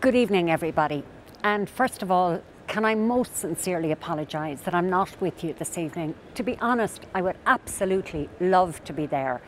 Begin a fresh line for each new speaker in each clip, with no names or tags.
Good evening, everybody. And first of all, can I most sincerely apologise that I'm not with you this evening? To be honest, I would absolutely love to be there.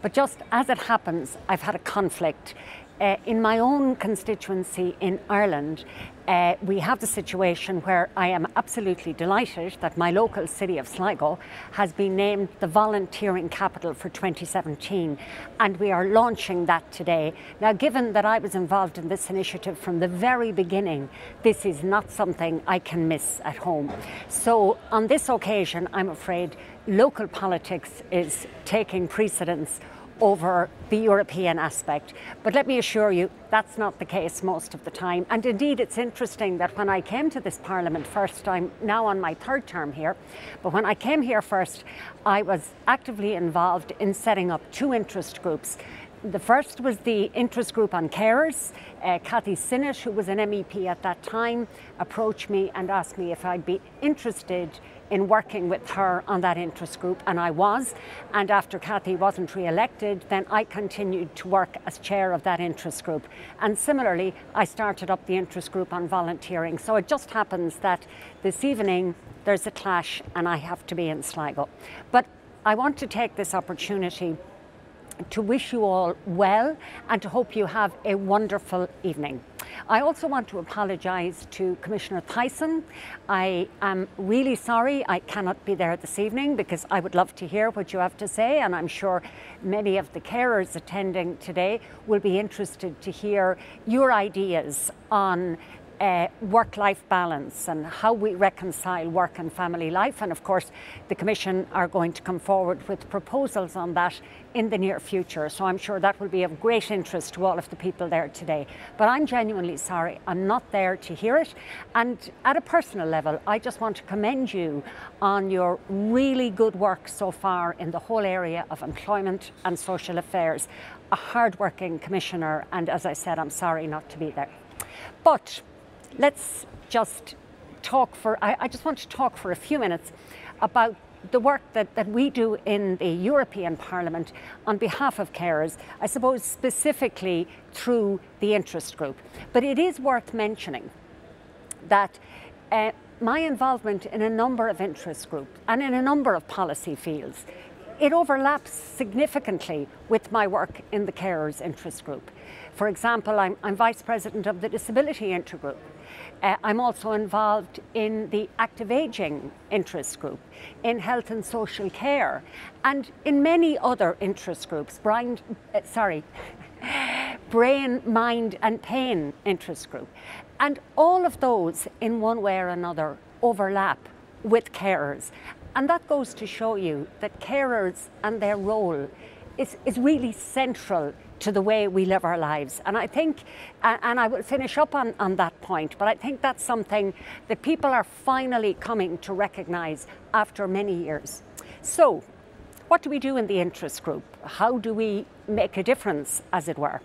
But just as it happens, I've had a conflict uh, in my own constituency in Ireland, uh, we have the situation where I am absolutely delighted that my local city of Sligo has been named the volunteering capital for 2017 and we are launching that today. Now given that I was involved in this initiative from the very beginning, this is not something I can miss at home. So on this occasion I'm afraid local politics is taking precedence over the European aspect. But let me assure you, that's not the case most of the time. And indeed, it's interesting that when I came to this Parliament first, I'm now on my third term here, but when I came here first, I was actively involved in setting up two interest groups the first was the interest group on carers. Uh, Kathy Sinnott, who was an MEP at that time, approached me and asked me if I'd be interested in working with her on that interest group, and I was. And after Kathy wasn't re elected, then I continued to work as chair of that interest group. And similarly, I started up the interest group on volunteering. So it just happens that this evening there's a clash and I have to be in Sligo. But I want to take this opportunity to wish you all well and to hope you have a wonderful evening. I also want to apologise to Commissioner Thyssen. I am really sorry I cannot be there this evening because I would love to hear what you have to say and I'm sure many of the carers attending today will be interested to hear your ideas on uh, work life balance and how we reconcile work and family life. And of course, the Commission are going to come forward with proposals on that in the near future. So I'm sure that will be of great interest to all of the people there today. But I'm genuinely sorry, I'm not there to hear it. And at a personal level, I just want to commend you on your really good work so far in the whole area of employment and social affairs. A hard-working commissioner, and as I said, I'm sorry not to be there. But let's just talk for, I, I, just want to talk for a few minutes about the work that, that we do in the European Parliament on behalf of carers, I suppose specifically through the interest group. But it is worth mentioning that uh, my involvement in a number of interest groups and in a number of policy fields, it overlaps significantly with my work in the carers interest group. For example, I'm, I'm vice president of the disability intergroup. Uh, I'm also involved in the active ageing interest group, in health and social care, and in many other interest groups. Brain, uh, sorry, brain, mind, and pain interest group. And all of those, in one way or another, overlap with carers. And that goes to show you that carers and their role is, is really central to the way we live our lives. And I think, and I will finish up on, on that point, but I think that's something that people are finally coming to recognise after many years. So, what do we do in the interest group? How do we make a difference, as it were?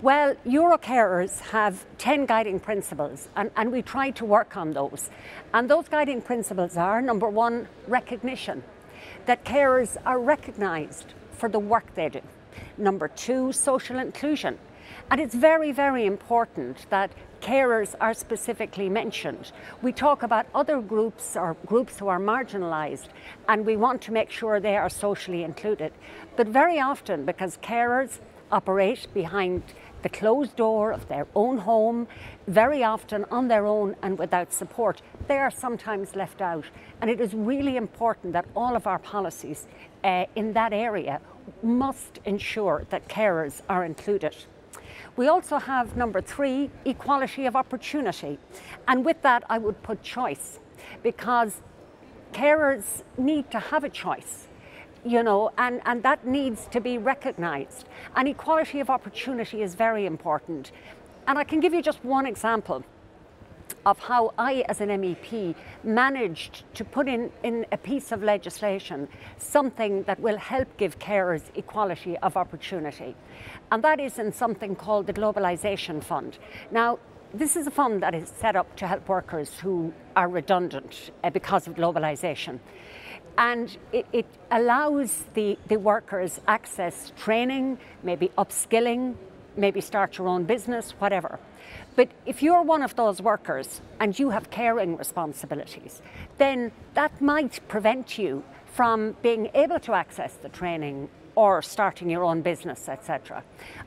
Well, Eurocarers have 10 guiding principles, and, and we try to work on those. And those guiding principles are number one, recognition, that carers are recognised for the work they do. Number two, social inclusion. And it's very, very important that carers are specifically mentioned. We talk about other groups or groups who are marginalised and we want to make sure they are socially included. But very often, because carers operate behind the closed door of their own home, very often on their own and without support, they are sometimes left out. And it is really important that all of our policies uh, in that area must ensure that carers are included. We also have number three, equality of opportunity. And with that, I would put choice because carers need to have a choice, you know, and, and that needs to be recognized. And equality of opportunity is very important. And I can give you just one example of how I, as an MEP, managed to put in, in a piece of legislation something that will help give carers equality of opportunity. And that is in something called the Globalisation Fund. Now, this is a fund that is set up to help workers who are redundant uh, because of globalisation. And it, it allows the, the workers access training, maybe upskilling, maybe start your own business, whatever. But if you're one of those workers and you have caring responsibilities, then that might prevent you from being able to access the training or starting your own business, etc.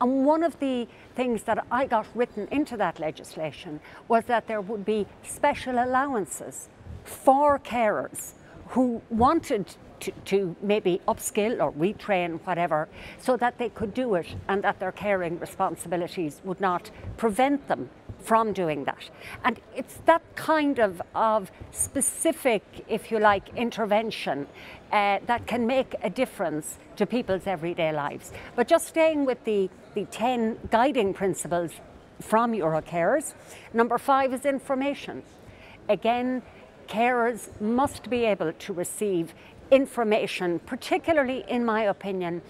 And one of the things that I got written into that legislation was that there would be special allowances for carers who wanted to, to, maybe upskill or retrain, whatever, so that they could do it and that their caring responsibilities would not prevent them from doing that. And it's that kind of, of specific, if you like, intervention uh, that can make a difference to people's everyday lives. But just staying with the, the 10 guiding principles from Eurocarers, number five is information. Again, carers must be able to receive information, particularly, in my opinion,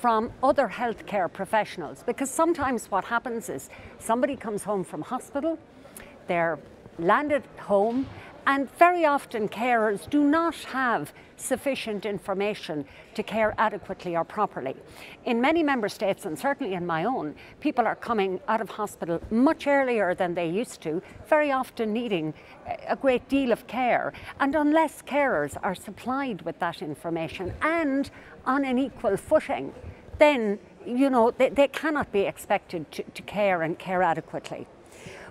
from other healthcare professionals. Because sometimes what happens is somebody comes home from hospital, they're landed home, and very often carers do not have sufficient information to care adequately or properly. In many member states, and certainly in my own, people are coming out of hospital much earlier than they used to, very often needing a great deal of care. And unless carers are supplied with that information and on an equal footing, then you know they, they cannot be expected to, to care and care adequately.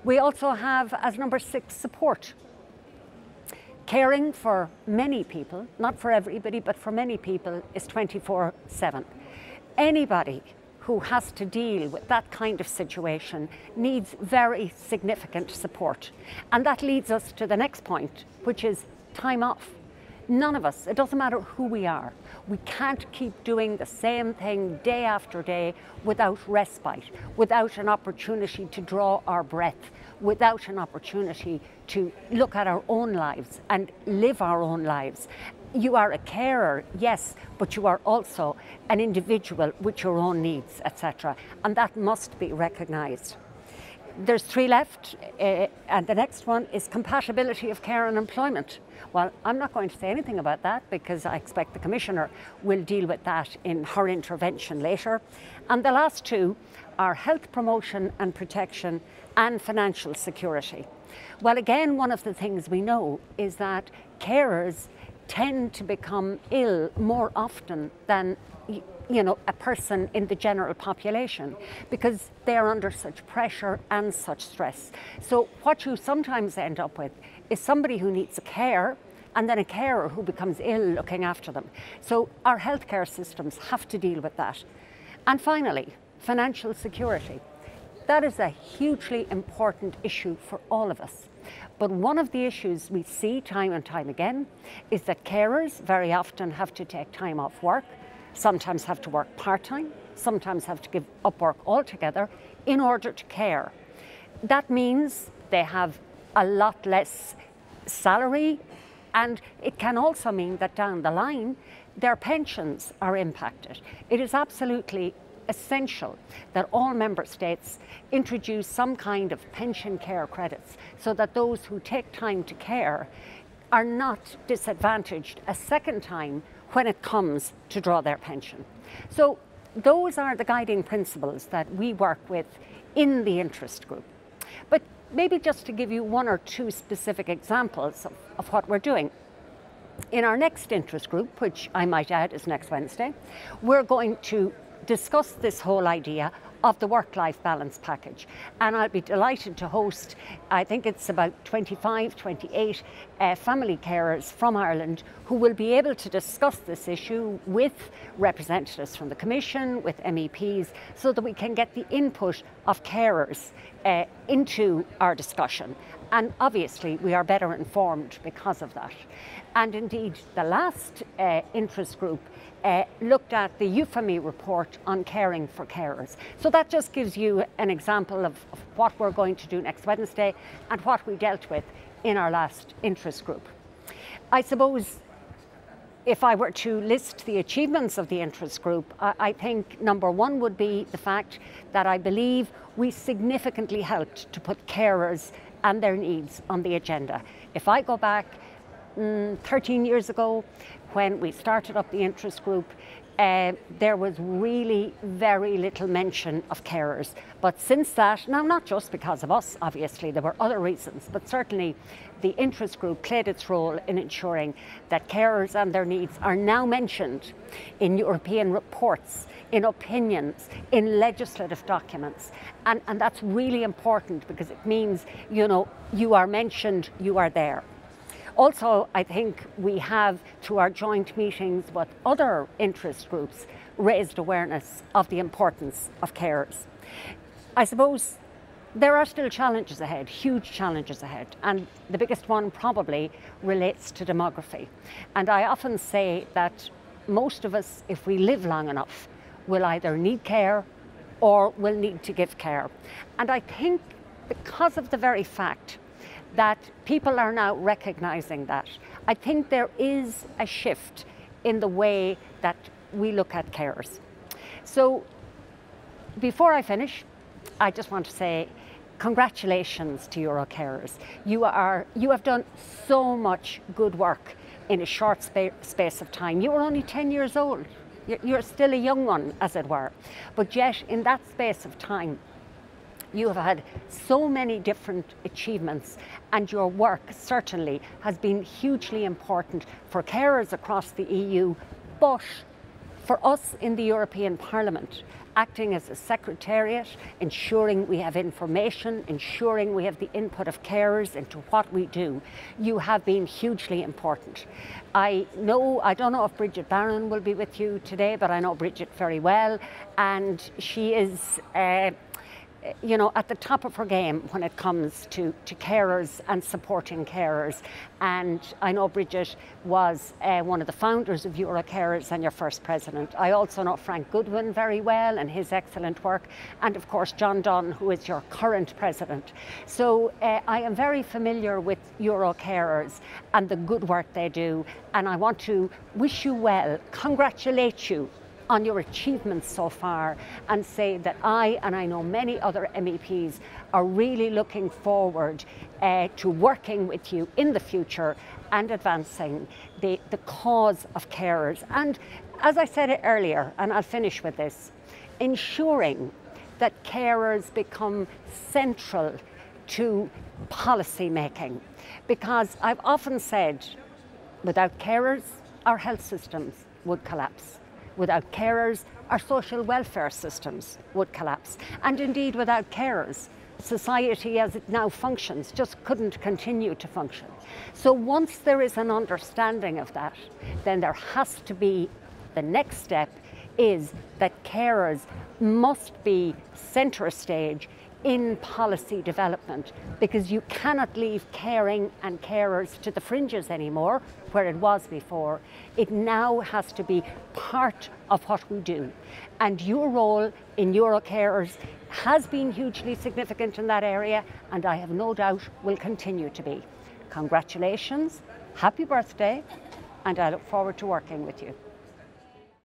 We also have, as number six, support caring for many people, not for everybody, but for many people, is 24 7. Anybody who has to deal with that kind of situation needs very significant support. And that leads us to the next point, which is time off. None of us, it doesn't matter who we are, we can't keep doing the same thing day after day without respite, without an opportunity to draw our breath, without an opportunity to look at our own lives and live our own lives. You are a carer, yes, but you are also an individual with your own needs, etc. And that must be recognised. There's three left, uh, and the next one is compatibility of care and employment. Well, I'm not going to say anything about that because I expect the Commissioner will deal with that in her intervention later. And the last two are health promotion and protection and financial security. Well, again, one of the things we know is that carers tend to become ill more often than you know, a person in the general population because they're under such pressure and such stress. So what you sometimes end up with is somebody who needs a care and then a carer who becomes ill looking after them. So our healthcare systems have to deal with that. And finally, financial security. That is a hugely important issue for all of us. But one of the issues we see time and time again is that carers very often have to take time off work, sometimes have to work part time, sometimes have to give up work altogether in order to care. That means they have a lot less salary, and it can also mean that down the line their pensions are impacted. It is absolutely essential that all member states introduce some kind of pension care credits so that those who take time to care are not disadvantaged a second time when it comes to draw their pension. So those are the guiding principles that we work with in the interest group. But maybe just to give you one or two specific examples of, of what we're doing. In our next interest group, which I might add is next Wednesday, we're going to discuss this whole idea of the work life balance package. And I'll be delighted to host, I think it's about 25, 28 uh, family carers from Ireland who will be able to discuss this issue with representatives from the Commission, with MEPs, so that we can get the input of carers uh, into our discussion. And obviously, we are better informed because of that. And indeed, the last uh, interest group uh, looked at the Euphomet report on caring for carers. So that just gives you an example of, of what we're going to do next Wednesday and what we dealt with in our last interest group. I suppose if I were to list the achievements of the interest group, I, think number one would be the fact that I believe we significantly helped to put carers and their needs on the agenda. If I go back mm, 13 years ago, when we started up the interest group, uh, there was really very little mention of carers. But since that, now not just because of us, obviously, there were other reasons, but certainly the interest group played its role in ensuring that carers and their needs are now mentioned in European reports, in opinions, in legislative documents. And, and that's really important because it means, you know, you are mentioned, you are there. Also, I think we have, through our joint meetings with other interest groups, raised awareness of the importance of carers. I suppose there are still challenges ahead, huge challenges ahead, and the biggest one probably relates to demography. And I often say that most of us, if we live long enough, will either need care or will need to give care. And I think because of the very fact that people are now recognizing that. I think there is a shift in the way that we look at carers. So before I finish, I just want to say congratulations to Eurocarers. You, are, you have done so much good work in a short spa space of time. You were only 10 years old. You're still a young one, as it were. But yet, in that space of time, you have had so many different achievements and your work certainly has been hugely important for carers across the EU, but for us in the European Parliament, acting as a secretariat, ensuring we have information, ensuring we have the input of carers into what we do, you have been hugely important. I know, I don't know if Bridget Barron will be with you today, but I know Bridget very well, and she is uh, you know, at the top of her game when it comes to, to carers and supporting carers. And I know Bridget was uh, one of the founders of Eurocarers and your first president. I also know Frank Goodwin very well and his excellent work. And of course, John Dunn, who is your current president. So uh, I am very familiar with Eurocarers and the good work they do. And I want to wish you well, congratulate you on your achievements so far and say that I, and I know many other MEPs, are really looking forward uh, to working with you in the future and advancing the, the cause of carers. And as I said it earlier, and I'll finish with this, ensuring that carers become central to policy making. Because I've often said, without carers, our health systems would collapse. Without carers, our social welfare systems would collapse. And indeed, without carers, society as it now functions just couldn't continue to function. So once there is an understanding of that, then there has to be the next step is that carers must be centre stage in policy development because you cannot leave caring and carers to the fringes anymore where it was before. It now has to be part of what we do. And your role in Eurocarers has been hugely significant in that area and I have no doubt will continue to be. Congratulations, happy birthday and I look forward to working with you.